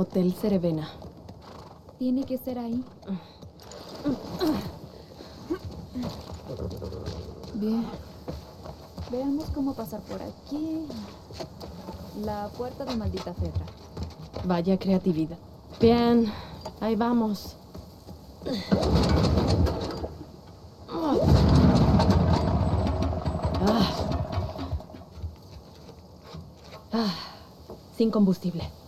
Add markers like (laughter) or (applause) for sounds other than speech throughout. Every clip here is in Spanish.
Hotel Cerevena. Tiene que ser ahí. Bien. Veamos cómo pasar por aquí. La puerta de maldita Fedra. Vaya creatividad. Bien, ahí vamos. Ah. Ah, Sin combustible.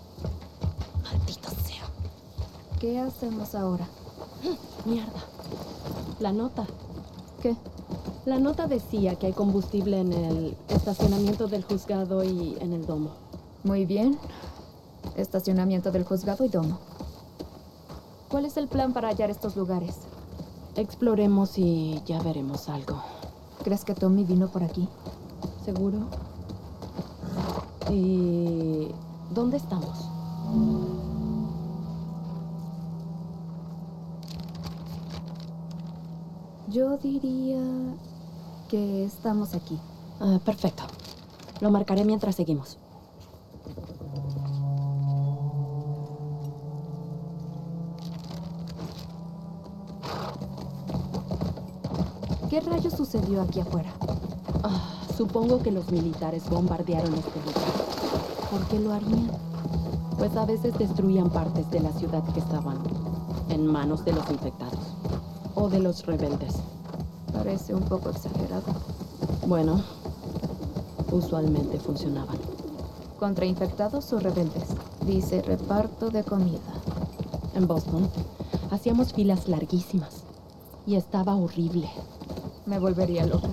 ¿Qué hacemos ahora? (gasps) Mierda. La nota. ¿Qué? La nota decía que hay combustible en el estacionamiento del juzgado y en el domo. Muy bien. Estacionamiento del juzgado y domo. ¿Cuál es el plan para hallar estos lugares? Exploremos y ya veremos algo. ¿Crees que Tommy vino por aquí? ¿Seguro? ¿Y dónde estamos? Yo diría que estamos aquí. Ah, perfecto. Lo marcaré mientras seguimos. ¿Qué rayos sucedió aquí afuera? Ah, supongo que los militares bombardearon este lugar. ¿Por qué lo harían? Pues a veces destruían partes de la ciudad que estaban en manos de los infectados o de los rebeldes. Parece un poco exagerado. Bueno, usualmente funcionaban. ¿Contra infectados o rebeldes? Dice reparto de comida. En Boston hacíamos filas larguísimas y estaba horrible. Me volvería loca.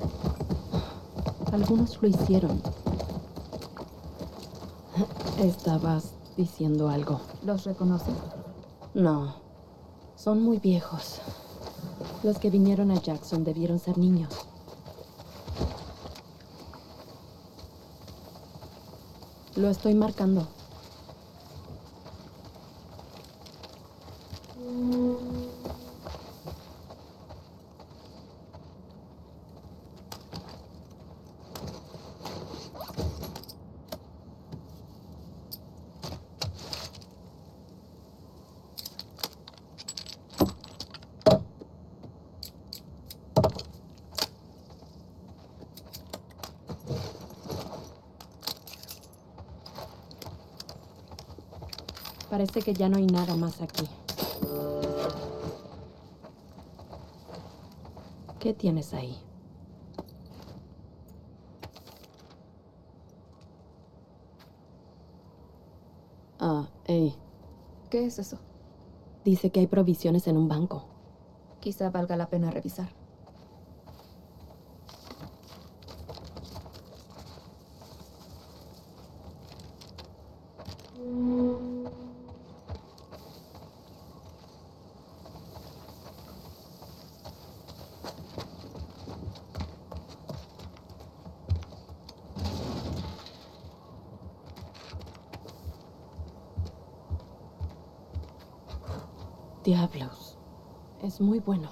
Algunos lo hicieron. Estabas diciendo algo. ¿Los reconoce? No, son muy viejos. Los que vinieron a Jackson debieron ser niños. Lo estoy marcando. Parece que ya no hay nada más aquí. ¿Qué tienes ahí? Ah, hey. ¿Qué es eso? Dice que hay provisiones en un banco. Quizá valga la pena revisar. Diablos. Es muy bueno.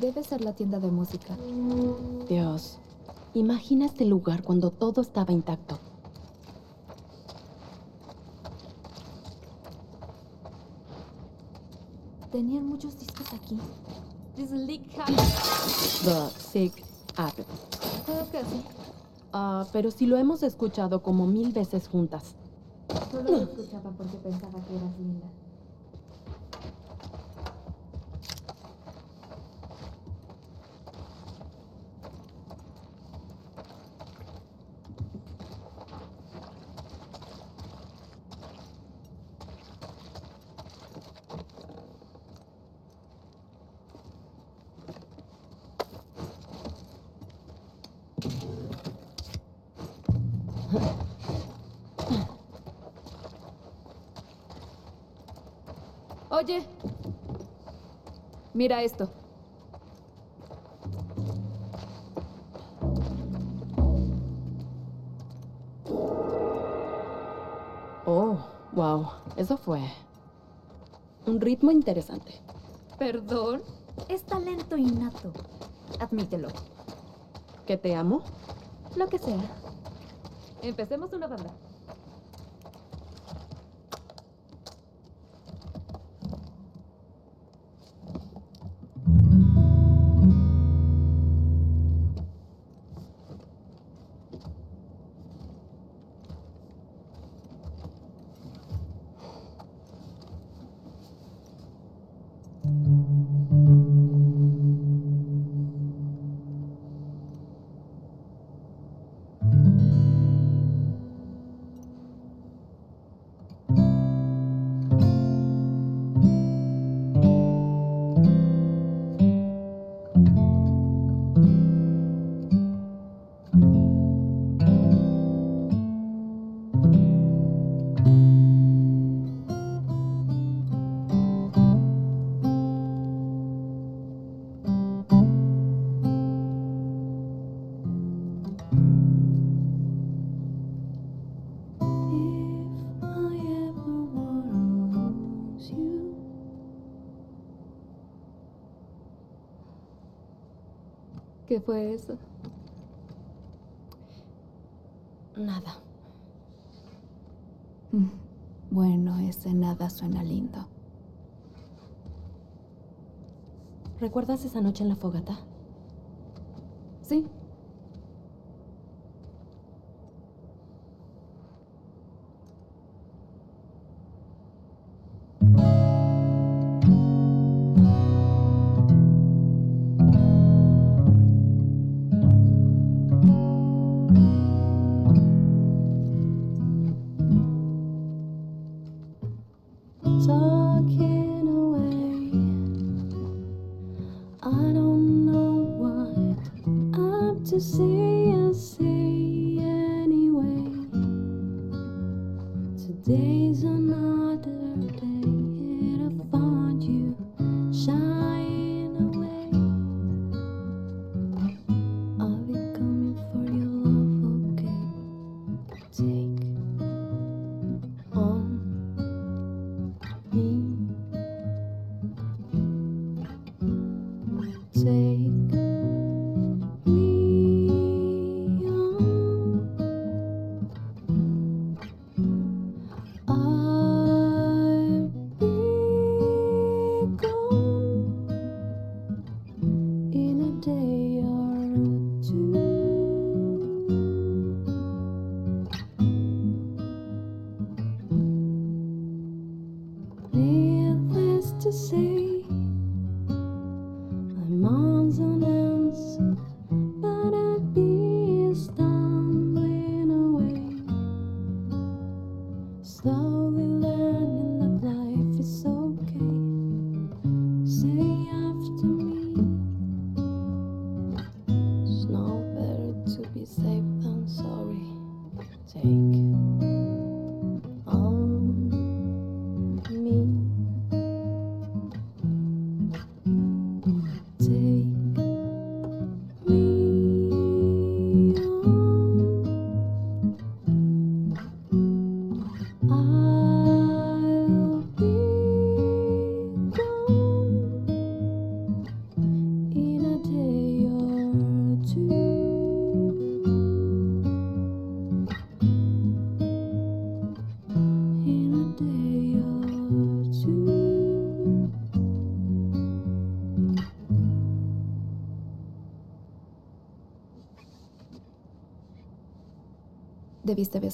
Debe ser la tienda de música. Dios. Imagina este lugar cuando todo estaba intacto. Muchos discos aquí. The The Sick Habit. Creo que sí. Ah, pero si lo hemos escuchado como mil veces juntas. Solo lo escuchaba porque pensaba que eras linda. Mira esto. Oh, wow. Eso fue un ritmo interesante. ¿Perdón? Es talento innato. Admítelo. ¿Que te amo? Lo que sea. Empecemos una banda. ¿Qué fue eso? Nada. Mm, bueno, ese nada suena lindo. ¿Recuerdas esa noche en la fogata?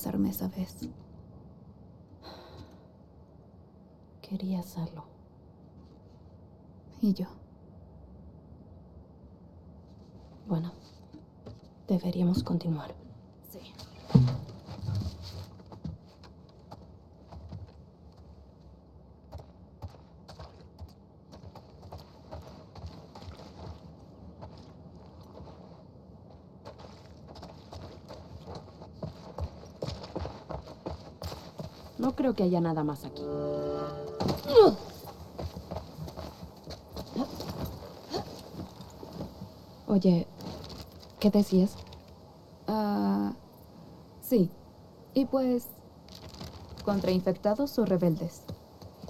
Besarme esa vez. Quería hacerlo. ¿Y yo? Bueno, deberíamos continuar. Sí. No creo que haya nada más aquí. Oye, ¿qué decías? Ah, sí. Y pues, ¿Contra infectados o rebeldes?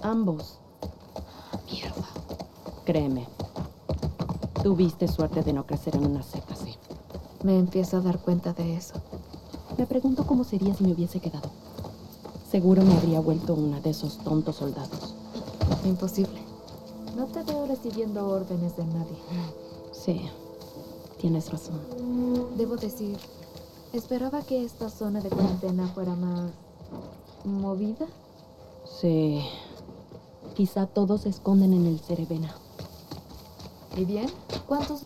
Ambos. Mierda. Créeme. Tuviste suerte de no crecer en una secta así. Me empiezo a dar cuenta de eso. Me pregunto cómo sería si me hubiese quedado. Seguro me habría vuelto una de esos tontos soldados. Imposible. No te veo recibiendo órdenes de nadie. Sí, tienes razón. Debo decir, esperaba que esta zona de cuarentena fuera más movida. Sí. Quizá todos se esconden en el cerebena. ¿Y bien? ¿Cuántos?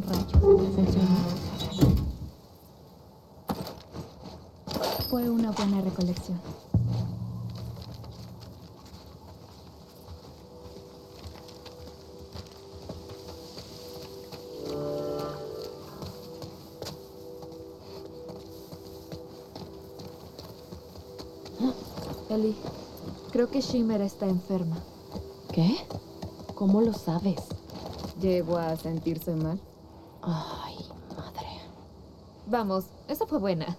Rayo, funcionó. Fue una buena recolección. Eli, creo que Shimmer está enferma. ¿Qué? ¿Cómo lo sabes? ¿Llegó a sentirse mal? Ay, madre. Vamos, esa fue buena.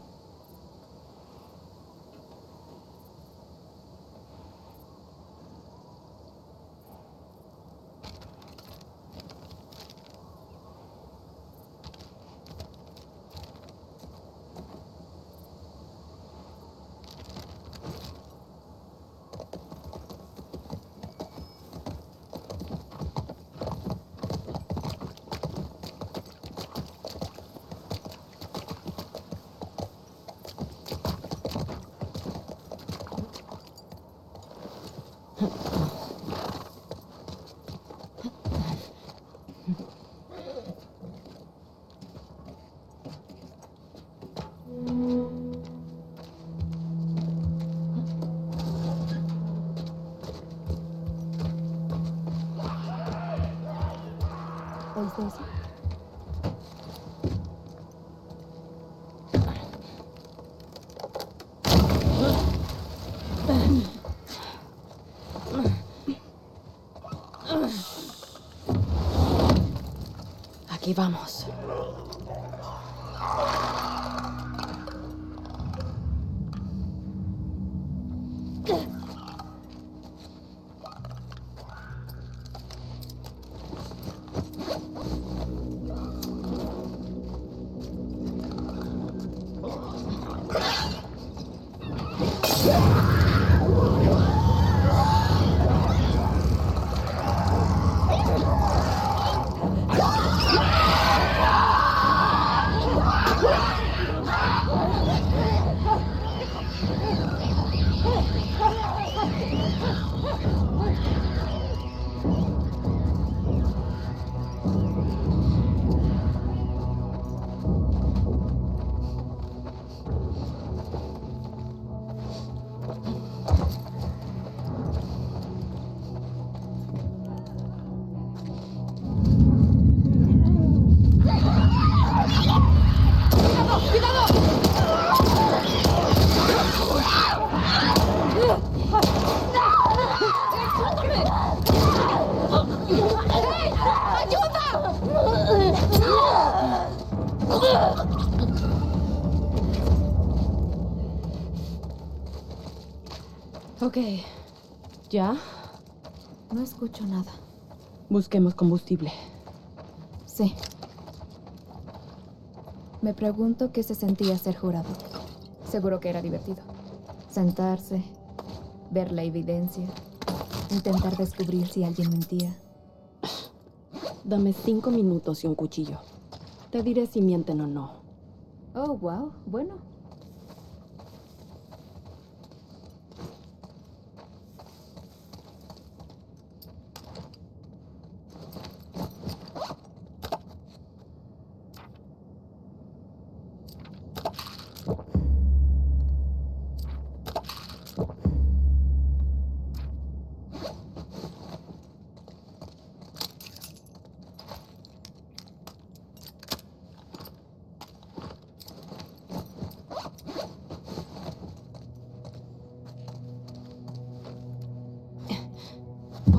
Aquí vamos. Ok. ¿Ya? No escucho nada. Busquemos combustible. Sí. Me pregunto qué se sentía ser jurado. Seguro que era divertido. Sentarse, ver la evidencia, intentar descubrir si alguien mentía. (sniffs) Dame cinco minutos y un cuchillo. Te diré si mienten o no. Oh, wow. Bueno.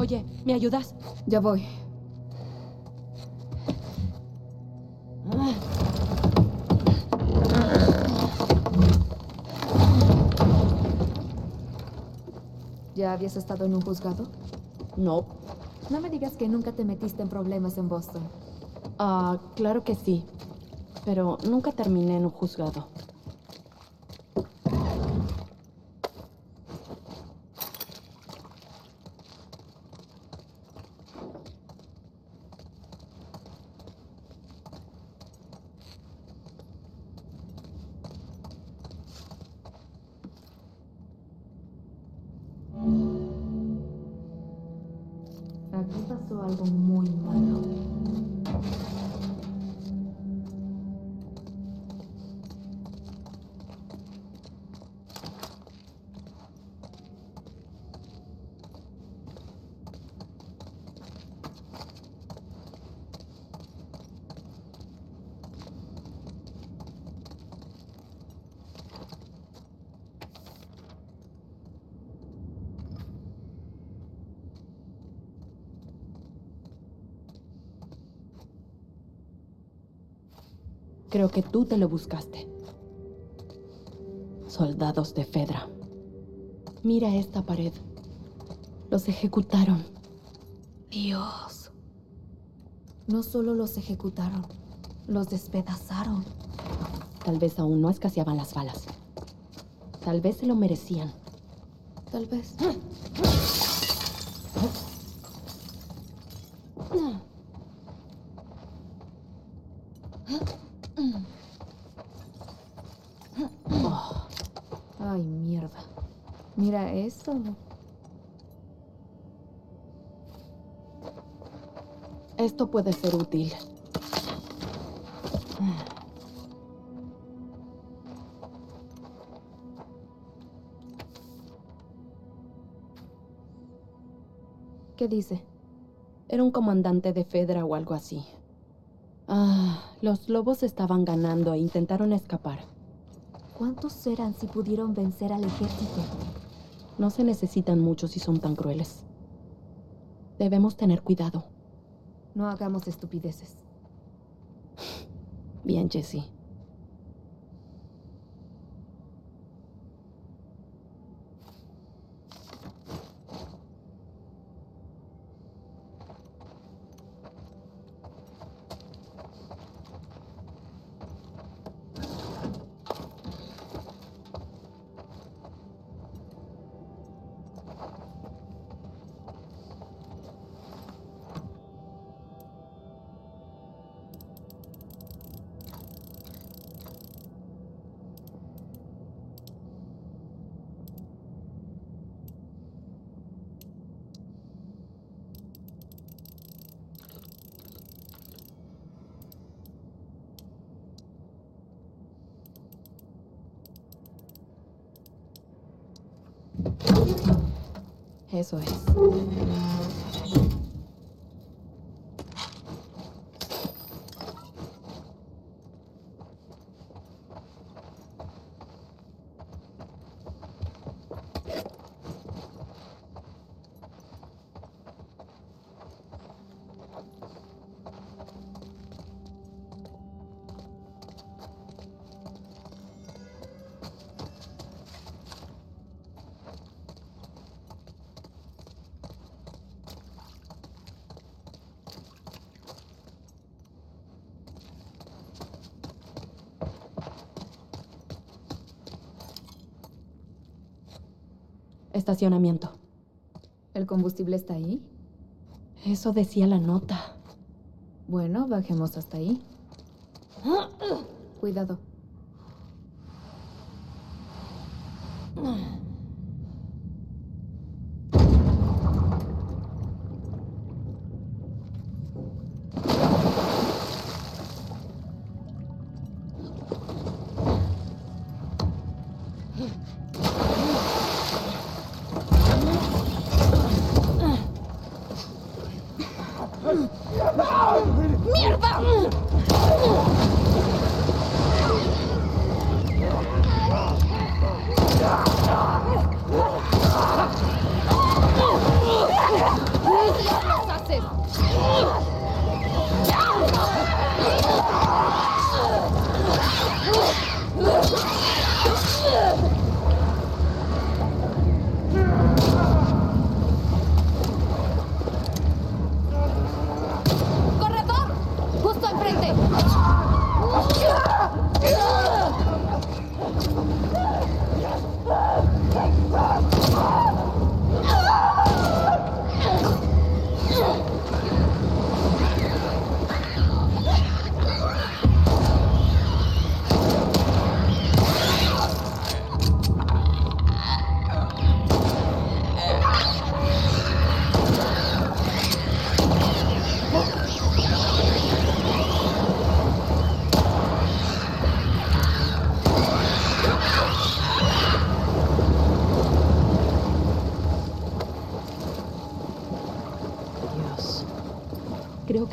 Oye, ¿me ayudas? Ya voy. ¿Ya habías estado en un juzgado? No. No me digas que nunca te metiste en problemas en Boston. Ah, claro que sí. Pero nunca terminé en un juzgado. Creo que tú te lo buscaste. Soldados de Fedra. Mira esta pared. Los ejecutaron. Dios. No solo los ejecutaron, los despedazaron. Tal vez aún no escaseaban las balas. Tal vez se lo merecían. Tal vez. Ay, mierda. Esto puede ser útil. ¿Qué dice? Era un comandante de Fedra o algo así. Ah, los lobos estaban ganando e intentaron escapar. ¿Cuántos eran si pudieron vencer al ejército? No se necesitan muchos si son tan crueles. Debemos tener cuidado. No hagamos estupideces. Bien, Jesse. Eso es. Estacionamiento. ¿El combustible está ahí? Eso decía la nota. Bueno, bajemos hasta ahí. Cuidado.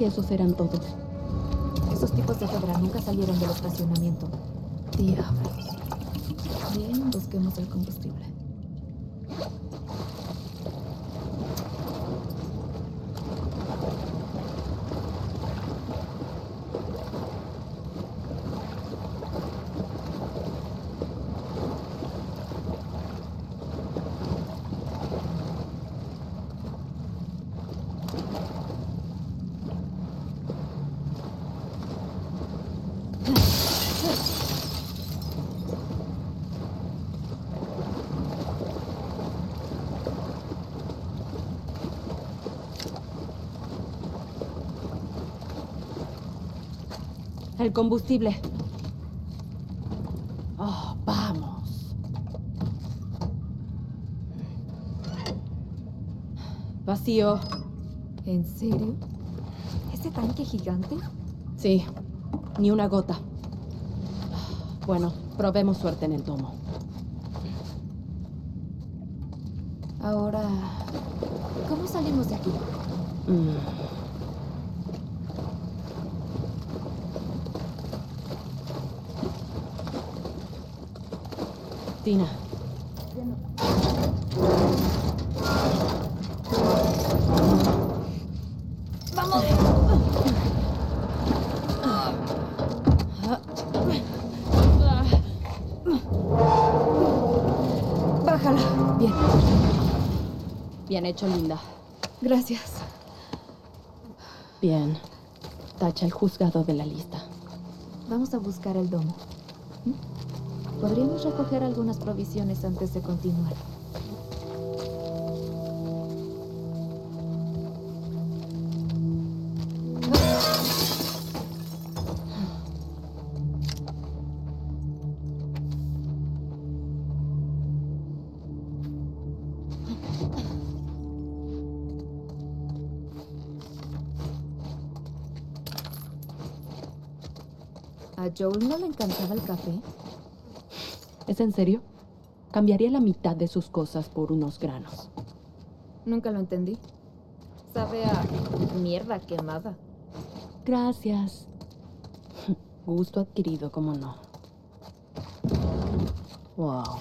Que esos eran todos. Esos tipos de febra nunca salieron del estacionamiento. Diablos. Bien, busquemos el combustible. El combustible. Oh, vamos. Vacío. ¿En serio? ¿Ese tanque gigante? Sí, ni una gota. Bueno, probemos suerte en el domo. Ahora, ¿cómo salimos de aquí? Mm. Tina. ¡Vamos! Bájala. Bien. Bien hecho, Linda. Gracias. Bien. Tacha el juzgado de la lista. Vamos a buscar el domo. Podríamos recoger algunas provisiones antes de continuar. ¿A Joel no le encantaba el café? ¿Es en serio? Cambiaría la mitad de sus cosas por unos granos. Nunca lo entendí. Sabe a mierda quemada. Gracias. Gusto adquirido, como no. Wow.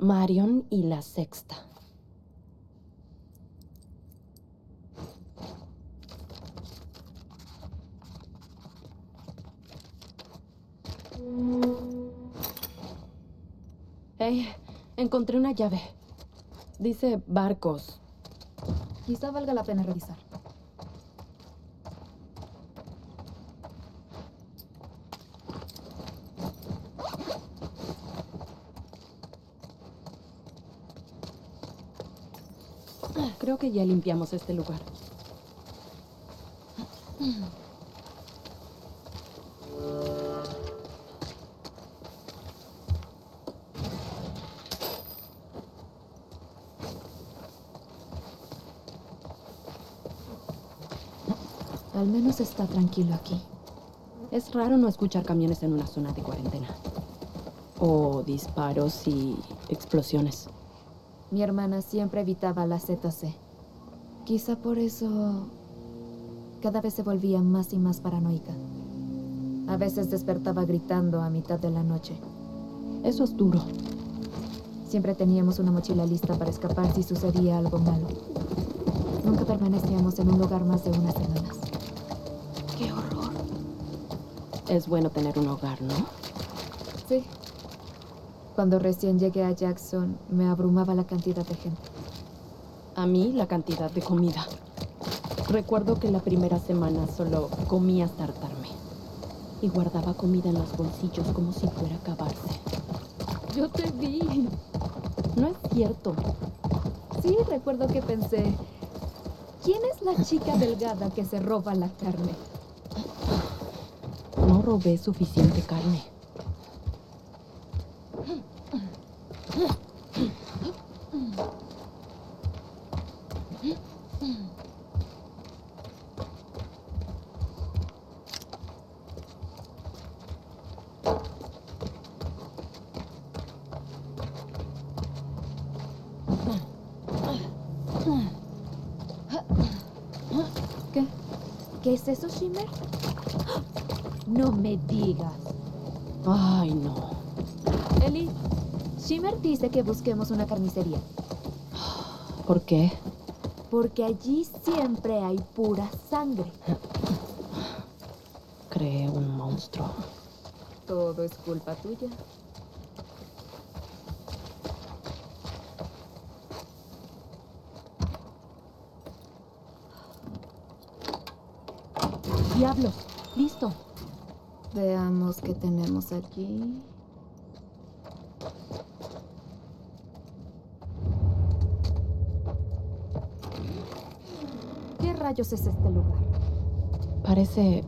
Marion y la sexta. Hey, encontré una llave. Dice barcos. Quizá valga la pena revisar. Creo que ya limpiamos este lugar. Al menos está tranquilo aquí. Es raro no escuchar camiones en una zona de cuarentena. O disparos y explosiones. Mi hermana siempre evitaba la ZC. Quizá por eso cada vez se volvía más y más paranoica. A veces despertaba gritando a mitad de la noche. Eso es duro. Siempre teníamos una mochila lista para escapar si sucedía algo malo. Nunca permanecíamos en un lugar más de unas semanas. ¡Qué horror! Es bueno tener un hogar, ¿no? Sí. Cuando recién llegué a Jackson, me abrumaba la cantidad de gente. A mí, la cantidad de comida. Recuerdo que la primera semana solo comía hasta hartarme. Y guardaba comida en los bolsillos como si fuera a acabarse. Yo te vi. No es cierto. Sí, recuerdo que pensé, ¿quién es la chica delgada que se roba la carne? No robé suficiente carne. ¿Qué? ¿Qué es eso, Shimmer? No me digas. Ay, no. Eli, Shimmer dice que busquemos una carnicería. ¿Por qué? Porque allí siempre hay pura sangre. Creé un monstruo. Todo es culpa tuya. ¡Diablos! ¡Listo! Veamos qué tenemos aquí. ¿Qué rayos es este lugar? Parece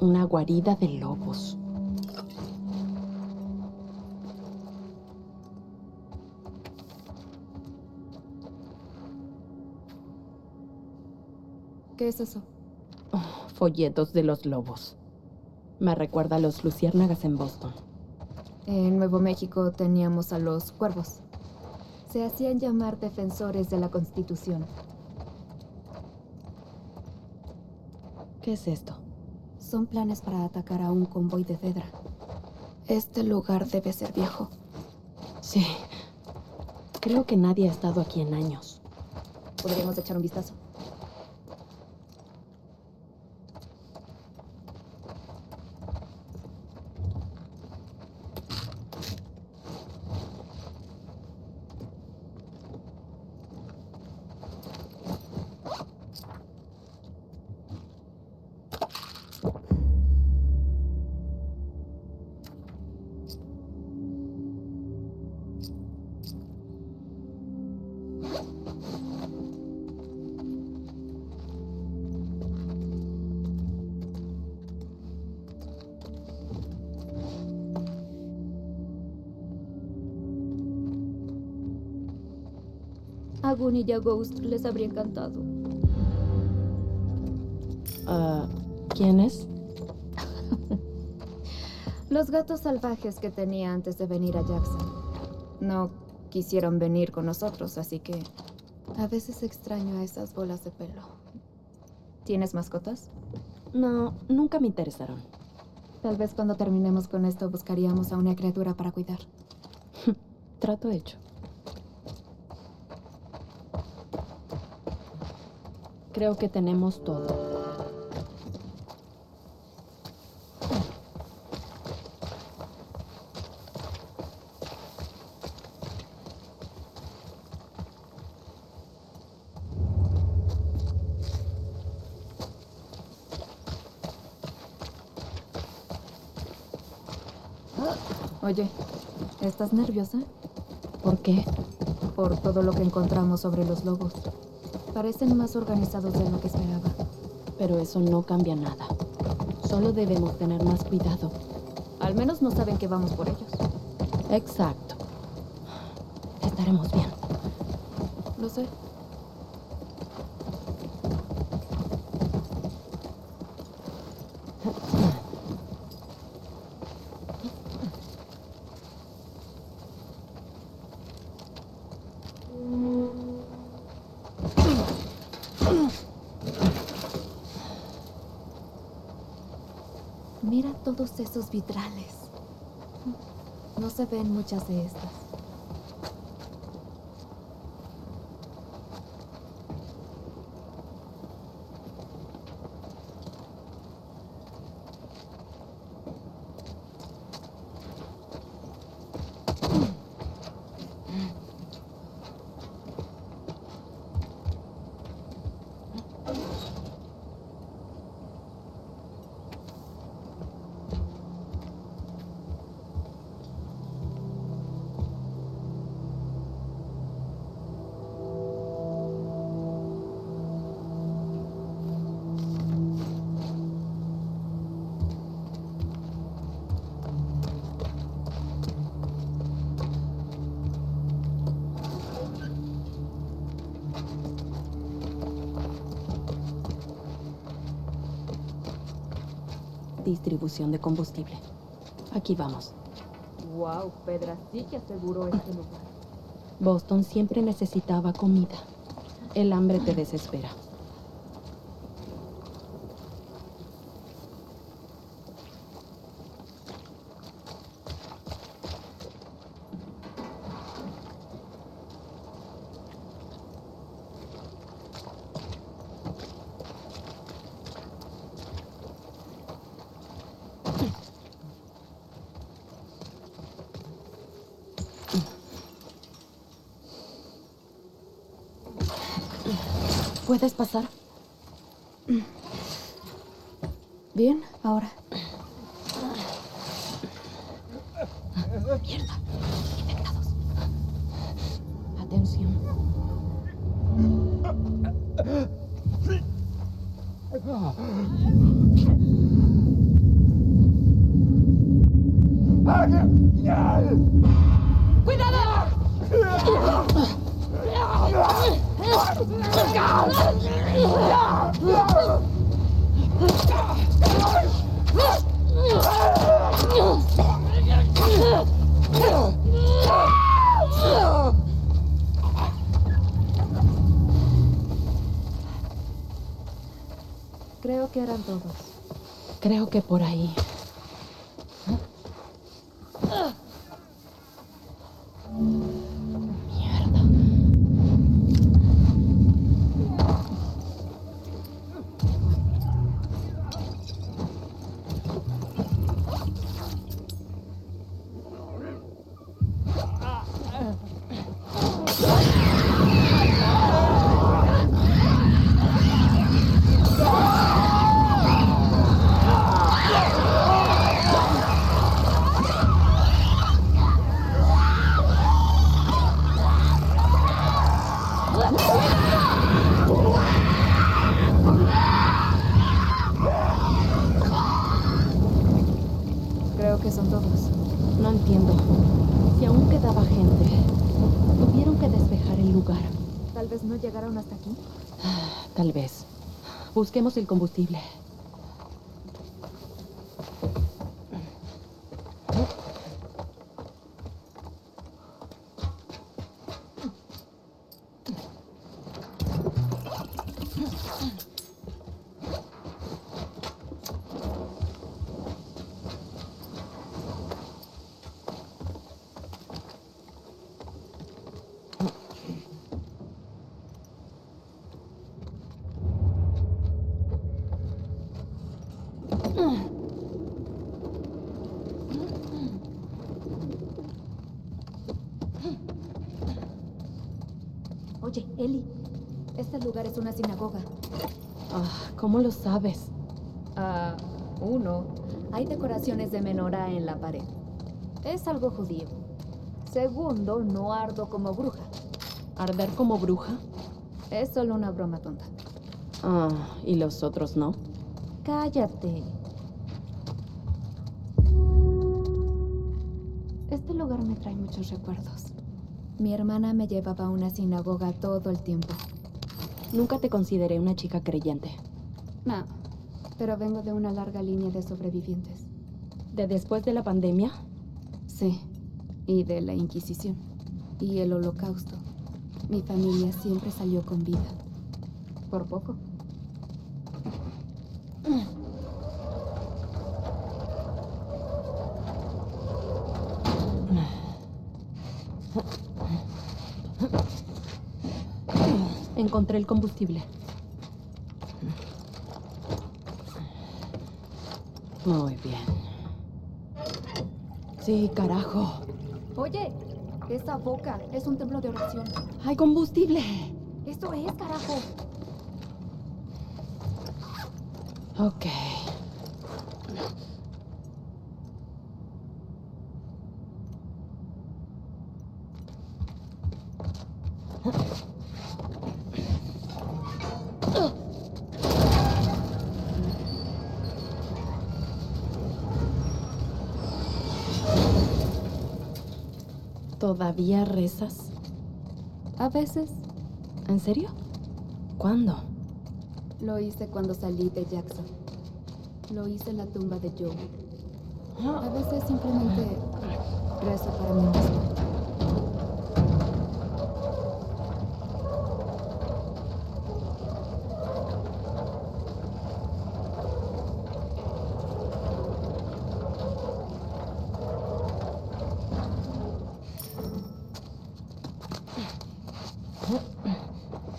una guarida de lobos. ¿Qué es eso? Folletos de los lobos. Me recuerda a los luciérnagas en Boston. En Nuevo México teníamos a los cuervos. Se hacían llamar defensores de la Constitución. ¿Qué es esto? Son planes para atacar a un convoy de Fedra. Este lugar debe ser viejo. Sí. Creo que nadie ha estado aquí en años. Podríamos echar un vistazo. A y a Ghost les habría encantado. Ah, ¿Quién es? (laughs) Los gatos salvajes que tenía antes de venir a Jackson. No quisieron venir con nosotros, así que a veces extraño a esas bolas de pelo. ¿Tienes mascotas? No, nunca me interesaron. Tal vez cuando terminemos con esto buscaríamos a una criatura para cuidar. (laughs) Trato hecho. Creo que tenemos todo. Oye, ¿estás nerviosa? ¿Por qué? Por todo lo que encontramos sobre los lobos. Parecen más organizados de lo que esperaba. Pero eso no cambia nada. Solo debemos tener más cuidado. Al menos no saben que vamos por ellos. Exacto. Estaremos bien. Lo sé. Mira todos esos vitrales. No se ven muchas de estas. Distribución de combustible. Aquí vamos. Wow, Pedra sí que aseguró este lugar. Boston siempre necesitaba comida. El hambre te desespera. ¿Puedes pasar? Bien, ahora. Mierda. Infectados. Atención. Busquemos el combustible. Oye, Eli, este lugar es una sinagoga. Ah, ¿Cómo lo sabes? Ah, uno, hay decoraciones de menorá en la pared. Es algo judío. Segundo, no ardo como bruja. ¿Arder como bruja? Es solo una broma tonta. Ah, ¿y los otros no? Cállate. Este lugar me trae muchos recuerdos. Mi hermana me llevaba a una sinagoga todo el tiempo. Nunca te consideré una chica creyente. No, pero vengo de una larga línea de sobrevivientes. ¿De después de la pandemia? Sí, y de la Inquisición. Y el Holocausto. Mi familia siempre salió con vida. Por poco. Encontré el combustible. Muy bien. Sí, carajo. Oye, esa boca es un templo de oración. ¡Hay combustible! Esto es, carajo. Ok. ¿Todavía rezas? A veces ¿En serio? ¿Cuándo? lo hice cuando salí de Jackson. Lo hice en la tumba de Joe. A veces simplemente rezo para mí mismo.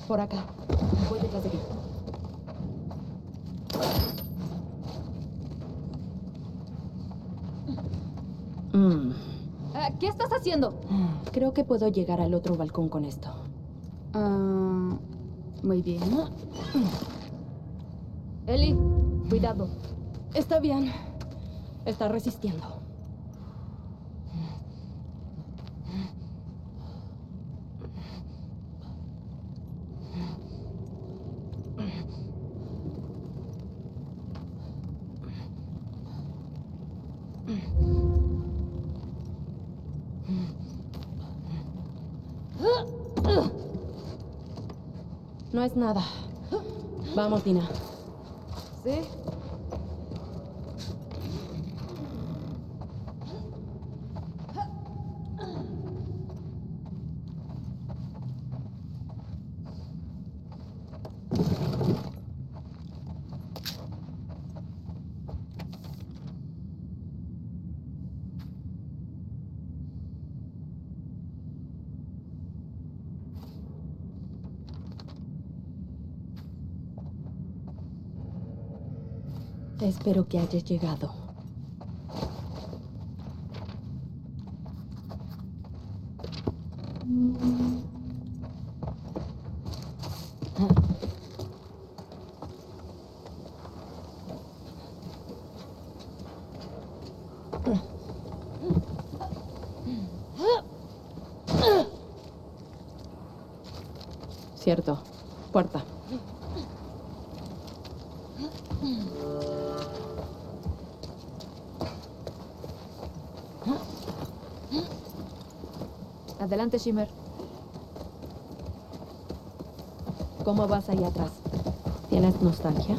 Por acá. Voy detrás de ti. Mm, Ah, ¿Qué estás haciendo? Creo que puedo llegar al otro balcón con esto. Ah, muy bien. Eli, cuidado. Está bien. Está resistiendo. No es nada. Vamos, Dina. ¿Sí? Espero que hayas llegado. Cierto. Puerta. Adelante, Shimmer. ¿Cómo vas ahí atrás? ¿Tienes nostalgia?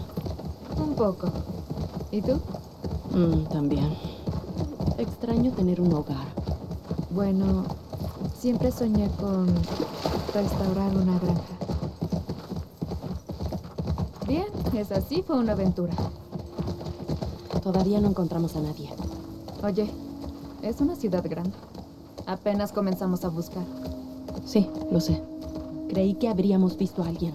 Un poco. ¿Y tú? Mm, también. Extraño tener un hogar. Bueno, siempre soñé con restaurar una granja. Bien, es así, fue una aventura. Todavía no encontramos a nadie. Oye, es una ciudad grande. Apenas comenzamos a buscar. Sí, lo sé. Creí que habríamos visto a alguien.